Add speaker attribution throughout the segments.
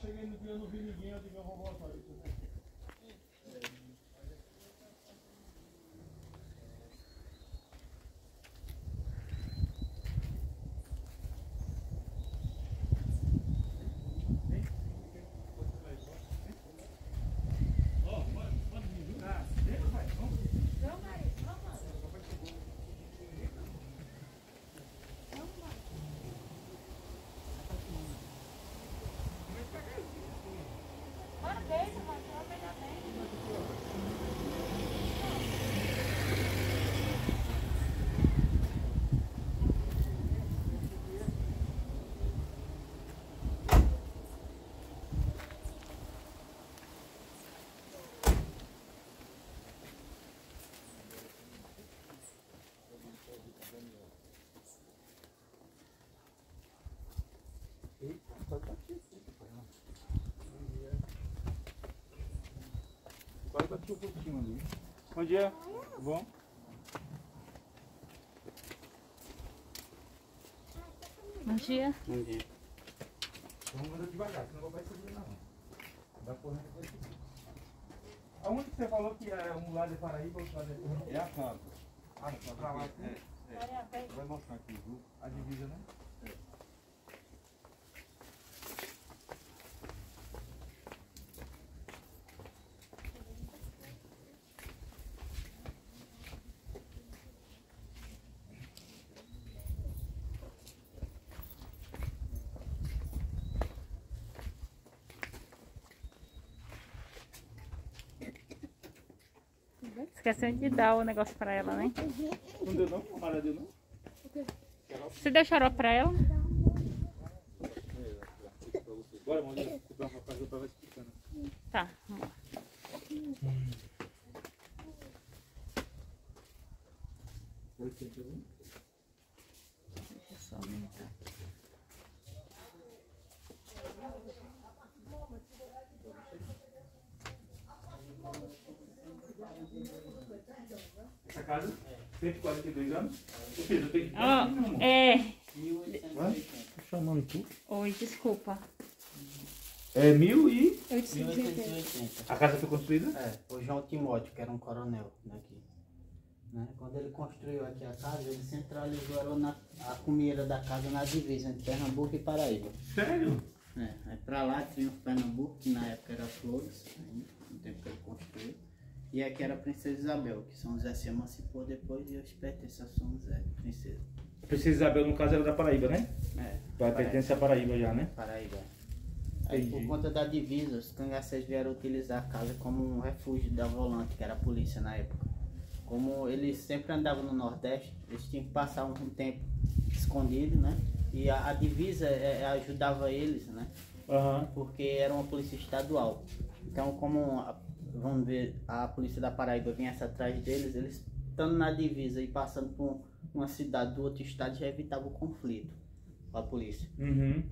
Speaker 1: cheguei no dia, eu não vi ninguém, eu digo, eu vou voltar. Bati um pouquinho ali. Bom dia. Tudo bom?
Speaker 2: Bom dia.
Speaker 3: Bom dia.
Speaker 1: Vamos andar devagar, senão não vai subir não. Vai correndo com esse Aonde você falou que é um lado é Paraíba, outro lado é Paraíba?
Speaker 4: É a casa.
Speaker 1: Ah, tá pra lá aqui.
Speaker 4: É, vai mostrar aqui, viu?
Speaker 1: A divisa, né?
Speaker 2: Esqueceu de dar o negócio pra ela, né?
Speaker 1: Não deu não? A Mara deu não?
Speaker 2: Você deu xarope pra ela?
Speaker 1: Bora. Você vai pra casa pra vai explicando.
Speaker 2: Tá, vamos lá.
Speaker 1: Deixa eu
Speaker 2: só aumentar.
Speaker 1: Essa casa? 142 anos? Ô, Pedro, tem que...
Speaker 2: É.
Speaker 3: 1880.
Speaker 1: Tô chamando tu.
Speaker 2: Oi, desculpa.
Speaker 1: É mil e...
Speaker 3: 1880.
Speaker 1: A casa foi construída?
Speaker 3: É, o João Timóteo, que era um coronel daqui. Né? Quando ele construiu aqui a casa, ele centralizou na, a comida da casa na divisa entre Pernambuco e Paraíba.
Speaker 1: Sério?
Speaker 3: É, aí pra lá tinha o Pernambuco, que na época era Flores, ainda, no tempo que ele construiu. E aqui era a Princesa Isabel, que São José se emancipou depois e hoje pertence a São José, princesa.
Speaker 1: A Princesa Isabel, no caso, era da Paraíba, né?
Speaker 3: É,
Speaker 1: Vai pertence a Paraíba já, né?
Speaker 3: Paraíba. Aí por conta da divisa, os cangaceiros vieram utilizar a casa como um refúgio da volante, que era a polícia na época. Como eles sempre andavam no Nordeste, eles tinham que passar um tempo escondido, né? E a, a divisa é, é, ajudava eles, né?
Speaker 1: Aham.
Speaker 3: Porque era uma polícia estadual. Então, como a- vamos ver, a polícia da Paraíba viesse atrás deles, eles estando na divisa e passando por uma cidade do outro estado já evitava o conflito com a polícia.
Speaker 1: Uhum.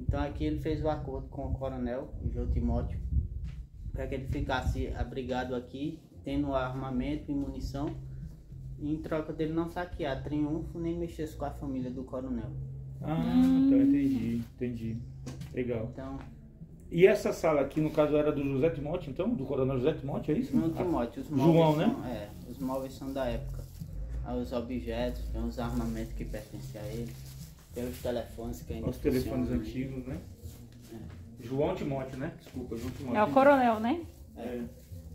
Speaker 3: Então aqui ele fez o acordo com o coronel, o João Timóteo, para que ele ficasse abrigado aqui, tendo armamento e munição, e em troca dele não saquear triunfo nem mexesse com a família do coronel.
Speaker 1: Ah, então entendi, entendi. Legal.
Speaker 3: Então,
Speaker 1: E essa sala aqui, no caso, era do José Timote, então? Do coronel José Timote, é isso?
Speaker 3: João Timóteo, os
Speaker 1: João, né?
Speaker 3: são, é, os móveis são da época. Os objetos, tem os armamentos que pertencem a ele, tem os telefones que ainda
Speaker 1: Os telefones
Speaker 3: funcionam.
Speaker 1: antigos, né? João Timóteo, né? Desculpa, João Timóteo.
Speaker 2: É o coronel, né?
Speaker 1: É.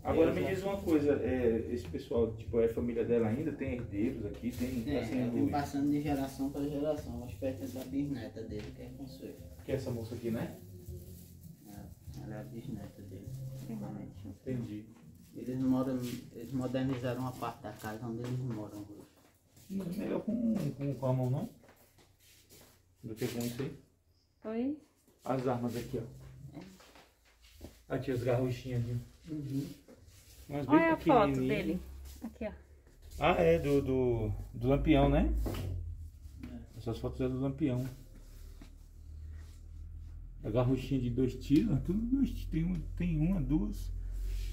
Speaker 1: Agora me diz uma coisa, é, esse pessoal, tipo, é família dela ainda? Tem herdeiros aqui? Tem,
Speaker 3: É,
Speaker 1: assim,
Speaker 3: é, vem
Speaker 1: luz?
Speaker 3: passando de geração para geração, mas pertence à bisneta dele, que é Consuelo.
Speaker 1: Que é essa moça aqui, né?
Speaker 3: É, Ela é a bisneta dele.
Speaker 1: Entendi.
Speaker 3: Eles moram, eles modernizaram uma parte da casa onde eles moram hoje.
Speaker 1: Mas melhor com, com, com a mão, não? Do que com isso aí.
Speaker 2: Oi?
Speaker 1: As armas aqui, ó. Aqui as garruchinhas aqui. Mas bem
Speaker 2: Olha a foto dele. Aqui, ó.
Speaker 1: Ah, é, do, do, do Lampião, né? Essas fotos é do Lampião. A garruchinha de dois tiros, tudo dois tiros. Tem, uma- tem uma, duas,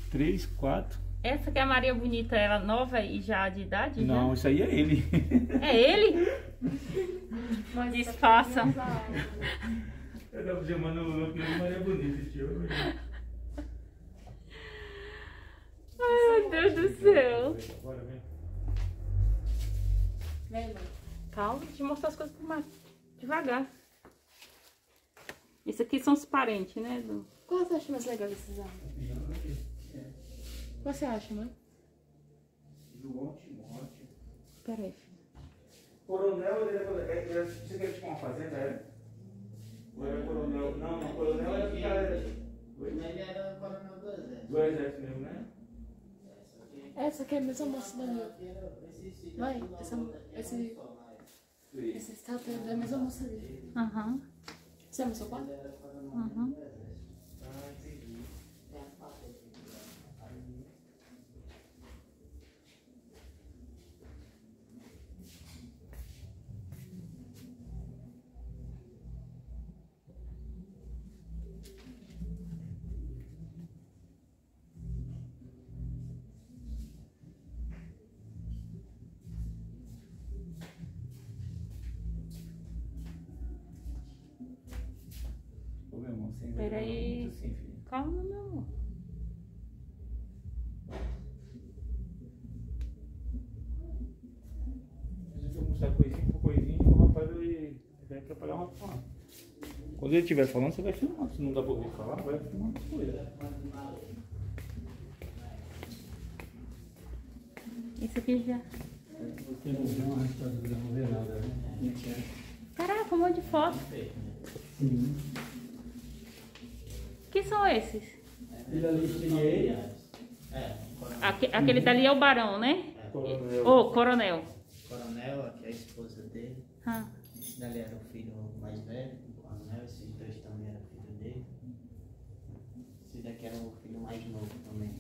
Speaker 1: três, quatro.
Speaker 2: Essa que é a Maria Bonita, ela nova e já de idade?
Speaker 1: Não, isso aí é ele.
Speaker 2: É ele? Disfarça.
Speaker 1: Eu tava chamando o Lula de Maria Bonita, tio.
Speaker 2: Ai, meu Deus do céu.
Speaker 1: Bora, vem.
Speaker 2: Calma, deixa eu mostrar as coisas pro Marcos. Devagar. Esse aqui são os parentes, né? Do...
Speaker 5: Qual você acha mais legal desses? Qual você acha, mãe?
Speaker 1: João Timóteo.
Speaker 2: Pera aí, filho.
Speaker 1: Coronel, ele era. ele era- Você quer tipo uma fazenda, era? Ou era coronel? Não, não, coronel era o cara
Speaker 3: Ele era coronel do exército.
Speaker 1: do exército mesmo, né?
Speaker 5: Essa aqui é a mesma moça da minha. Mãe, essa, esse, esse estátua é da mesma moça dele.
Speaker 2: Aham,
Speaker 5: Você ama seu pai?
Speaker 1: Irmão, sem
Speaker 2: Peraí.
Speaker 1: muito assim, filho.
Speaker 2: Calma, meu amor.
Speaker 1: Se eu mostrar coisinha por coisinha, o rapaz vai, vai atrapalhar rapaz. Quando ele estiver falando, você vai filmar. Se não dá pra ouvir falar, vai filmar as coisas.
Speaker 2: Esse aqui já.
Speaker 6: Você não vê uma ditadura, não vê nada, né?
Speaker 2: Caraca, um monte de foto.
Speaker 6: Sim.
Speaker 2: Que são esses?
Speaker 6: Ele ali criei,
Speaker 3: É.
Speaker 2: Aque- aquele dali é o barão, né?
Speaker 1: Coronel.
Speaker 2: Ô, coronel.
Speaker 3: coronel, aqui é a esposa dele.
Speaker 2: Ah,
Speaker 3: Esse dali era o filho mais velho, o coronel. Esses dois também eram filho dele. Esse daqui era o filho mais novo também.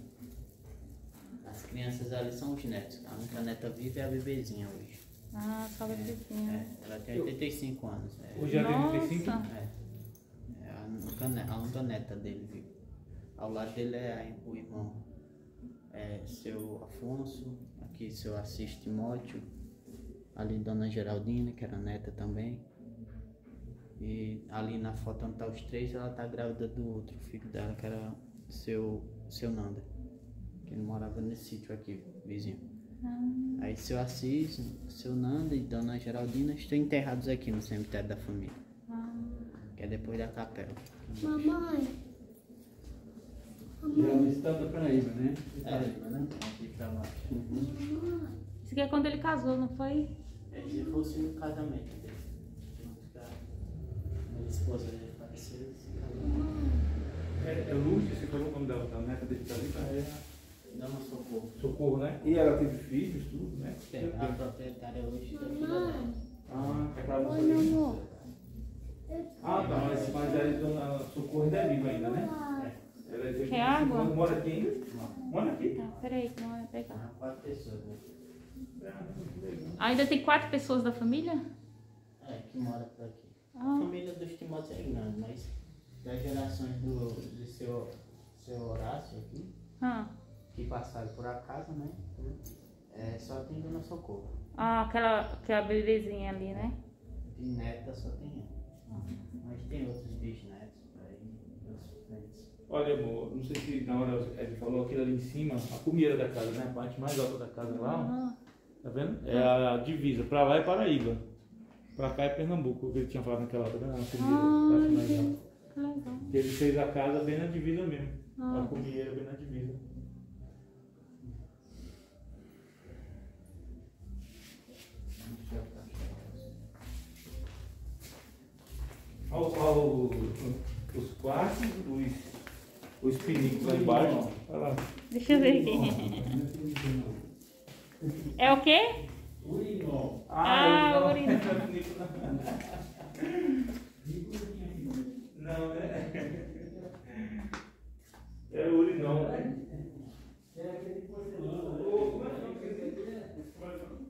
Speaker 3: As crianças ali são os netos. A única neta viva é a bebezinha hoje.
Speaker 2: ah só da vizinha.
Speaker 3: É, ela tem 85 anos. É,
Speaker 1: Hoje já tem 35?
Speaker 2: Nossa.
Speaker 3: é, é a, única, neta dele viva. Ao lado dele é o irmão. É, seu Afonso, aqui seu Assis Timóteo, ali Dona Geraldina, que era neta também. E ali na foto onde tá os três, ela tá grávida do outro filho dela, que era seu, seu Nanda. Que ele morava nesse sítio aqui, vizinho. Aí seu Assis, seu Nanda e Dona Geraldina estão enterrados aqui no cemitério da família. Que é depois da capela.
Speaker 5: Mamãe.
Speaker 6: já é uma estátua Paraíba, né?
Speaker 3: É, né? Aqui pra baixo.
Speaker 2: Esse aqui é quando ele casou, não foi?
Speaker 3: É, se fosse no casamento dele. A esposa dele faleceu e se casou.
Speaker 1: É, é Lúcia, você falou o nome da, da neta dele tá ali, tá? É
Speaker 3: Dama Socorro.
Speaker 1: Socorro, né? E ela teve filhos, tudo, né?
Speaker 3: Tem, a proprietária hoje dela.
Speaker 1: Ah, é pra você. Ah, tá, mas, mas a dona Socorro ainda é viva ainda, né? Ela é
Speaker 2: Quer água?
Speaker 1: Mora aqui ainda? Mora aqui?
Speaker 2: Tá, peraí, que não é pegar.
Speaker 3: Ah, quatro pessoas, né?
Speaker 2: Ainda tem quatro pessoas da família?
Speaker 3: É, que mora por aqui. A
Speaker 2: Ah,
Speaker 3: família dos Timóteos é grande, mas das gerações do, do seu, seu Horácio aqui,
Speaker 2: ah.
Speaker 3: que passaram por a casa, né? É, só tem Dona Socorro.
Speaker 2: ah aquela, aquela bebezinha ali, né?
Speaker 3: De neta só tem ela. Mas tem outros bisnetos por aí, outros netos.
Speaker 1: Olha, amor, não sei se na hora ele falou aquilo ali em cima, a cumeira da casa, né? A parte mais alta da casa lá,
Speaker 2: Ah,
Speaker 1: tá vendo? É a divisa. Pra lá é Paraíba. Pra cá é Pernambuco, o que ele tinha falado naquela hora, né? A cumeira, a parte mais alta.
Speaker 2: que legal.
Speaker 1: E ele fez a casa bem na divisa mesmo.
Speaker 2: Ah.
Speaker 1: A cumeira bem na divisa. Olha, olha o- os quartos, os, os pinicos lá embaixo. Olha lá.
Speaker 2: Deixa eu ver aqui. É o quê?
Speaker 6: Urinol.
Speaker 2: Ah,
Speaker 1: não,
Speaker 2: urinol.
Speaker 1: é não. Não, né? É o urinol, né? Ô, como é que é o nome desse? Como é que é o nome?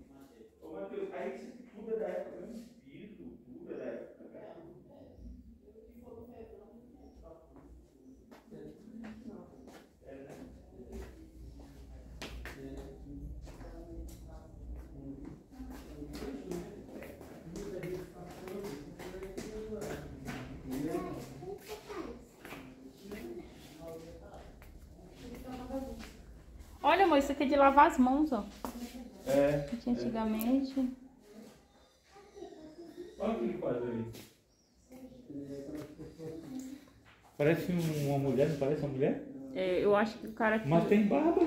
Speaker 1: Ô, Matheus, aí isso tudo é da época, né? Espírito, tudo é da época, cara. É, né?
Speaker 2: Amor, isso aqui é de lavar as mãos, ó.
Speaker 1: É.
Speaker 2: Que tinha antigamente.
Speaker 1: Olha aquele quadro ali. Parece um- uma mulher, não parece uma mulher?
Speaker 2: É, eu acho que o cara.
Speaker 1: Mas tem barba.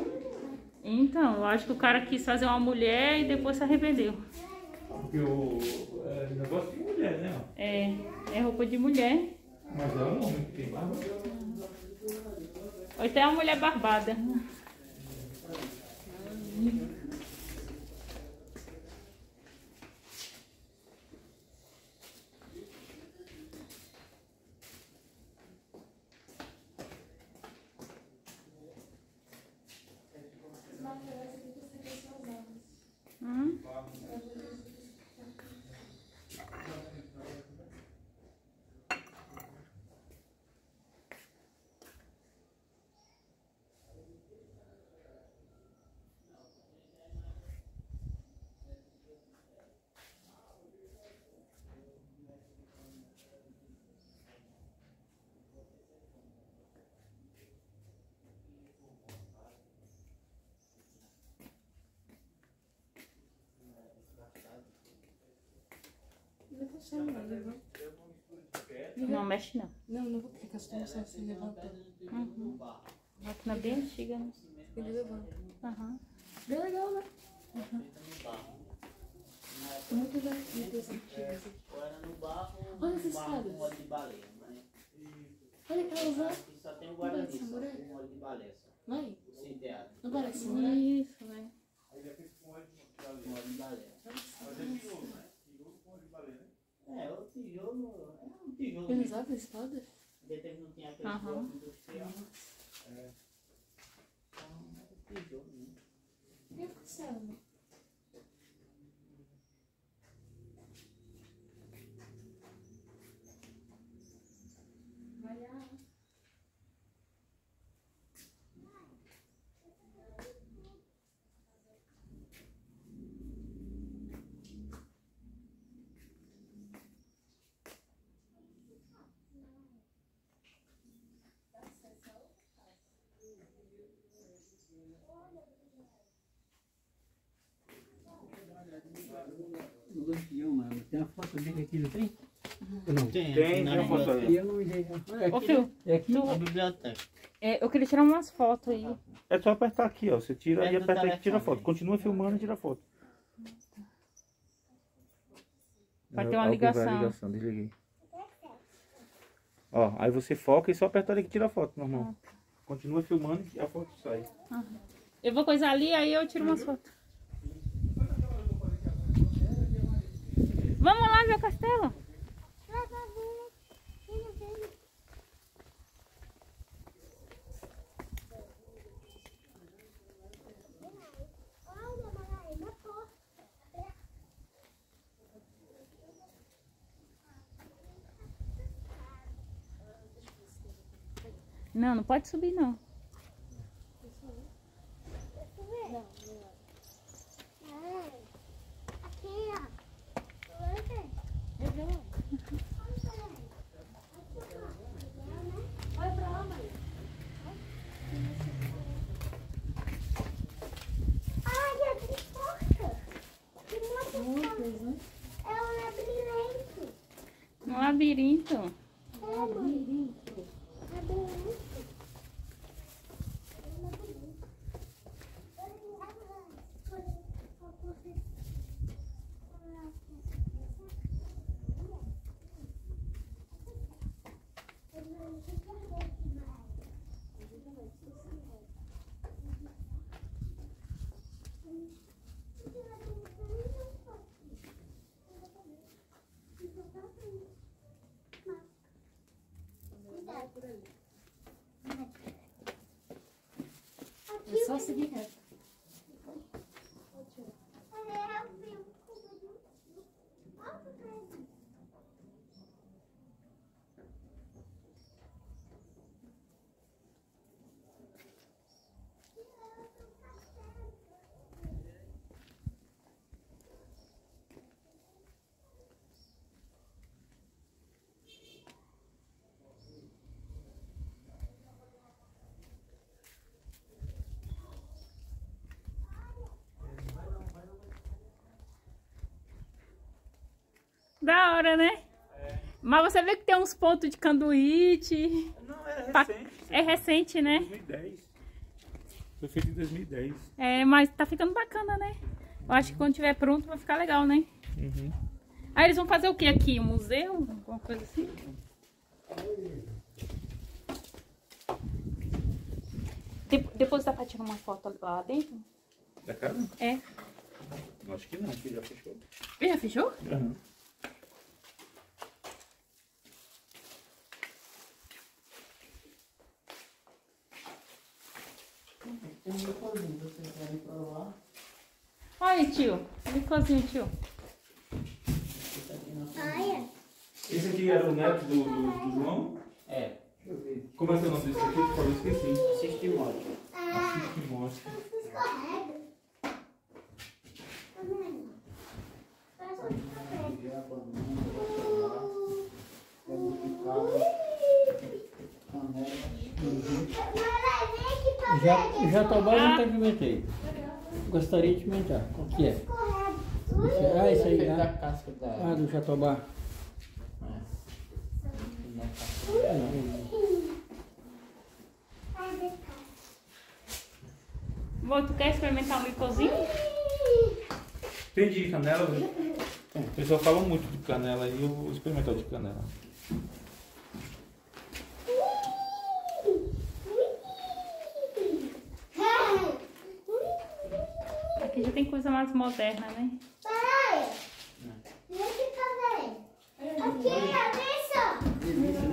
Speaker 2: Então, eu acho que o cara quis fazer uma mulher e depois se arrependeu.
Speaker 1: Porque o é, negócio de mulher, né?
Speaker 2: É, é roupa de mulher.
Speaker 1: Mas é um homem que tem barba.
Speaker 2: Ou então é uma mulher barbada.
Speaker 5: Não não.
Speaker 2: Não, mexe não.
Speaker 5: Não, não vou porque a situação se levanta.
Speaker 2: Uhum. Máquina bem antiga, né?
Speaker 5: Ele levanta.
Speaker 2: Aham.
Speaker 5: Bem legal, né? Muito legal. Olha
Speaker 3: com de baleia. Mas
Speaker 5: Olha aquelas lá.
Speaker 3: aqui só tem o guarani, só com molho de baleia. Só.
Speaker 5: Mãe,
Speaker 3: O cinteado.
Speaker 5: não parece, né?
Speaker 2: Isso, né?
Speaker 3: Molho de baleia. É, o tijolo. É um tijolo.
Speaker 5: Eles abrem a espada?
Speaker 3: Teve não tinha aquele
Speaker 2: Aham.
Speaker 3: bloco industrial. É. Então, era tijolo, né?
Speaker 5: E a costela,
Speaker 6: Tem a foto dele aqui, não tem? Ou Não.
Speaker 3: Tem,
Speaker 1: Tem, tem uma foto
Speaker 6: eu não vi. É
Speaker 2: Ô,
Speaker 6: aqui,
Speaker 2: Fio,
Speaker 6: é aqui?
Speaker 2: tu-
Speaker 3: Na biblioteca.
Speaker 2: é, eu queria tirar umas fotos aí.
Speaker 1: É só apertar aqui, ó. Você tira e
Speaker 3: Aperta
Speaker 1: aqui e tira foto. Continua filmando e tira foto.
Speaker 2: Vai
Speaker 1: É,
Speaker 2: ter uma
Speaker 1: a
Speaker 2: ligação.
Speaker 1: ligação, desliguei. Ó, aí você foca e só aperta ali que tira a foto, normal. Continua filmando e a foto sai.
Speaker 2: Eu vou coisar ali, aí eu tiro umas fotos. Vamos lá ver o castelo? Não, não pode subir não.
Speaker 5: Muitas, né?
Speaker 2: Um labirinto.
Speaker 5: É só seguir reto.
Speaker 2: Da hora, né? Mas você vê que tem uns pontos de canduíte.
Speaker 1: Não,
Speaker 2: Pa-
Speaker 1: recente.
Speaker 2: É recente, né?
Speaker 1: 2010. Foi feito em 2010.
Speaker 2: É, mas tá ficando bacana, né? Eu acho que quando tiver pronto vai ficar legal, né?
Speaker 1: Uhum.
Speaker 2: Aí eles vão fazer o que aqui? Um museu? Alguma coisa assim? De- depois dá pra tirar uma foto lá dentro?
Speaker 1: Da casa?
Speaker 2: É.
Speaker 1: Acho que não, que já fechou.
Speaker 2: Já fechou?
Speaker 1: Uhum.
Speaker 3: Tem um licorzinho, vocês querem provar.
Speaker 2: Olha aí, tio. Licorzinho, tio.
Speaker 1: Esse aqui era o neto do, do, do João?
Speaker 3: É,
Speaker 1: Como é que é o nome desse aqui? Falou, esqueci.
Speaker 3: assiste moto.
Speaker 1: Assiste que
Speaker 6: Já, o jatobá eu nunca experimentei. Gostaria de experimentar. Qual que é? Esse- Ah, esse aí.
Speaker 3: Feito da
Speaker 6: Ah,
Speaker 3: casca da.
Speaker 6: ah, do jatobá.
Speaker 3: da casca.
Speaker 6: Ah, não.
Speaker 2: Bom, tu quer experimentar um licorzinho?
Speaker 1: Tem de canela? né? O pessoal fala muito de canela e eu vou experimentar o de canela.
Speaker 2: Aqui mais moderna, né?
Speaker 3: Delícia